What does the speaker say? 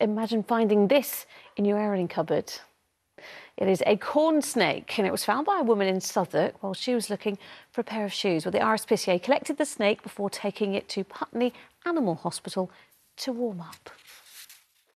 Imagine finding this in your airing cupboard. It is a corn snake and it was found by a woman in Southwark while she was looking for a pair of shoes. Well, the RSPCA collected the snake before taking it to Putney Animal Hospital to warm up.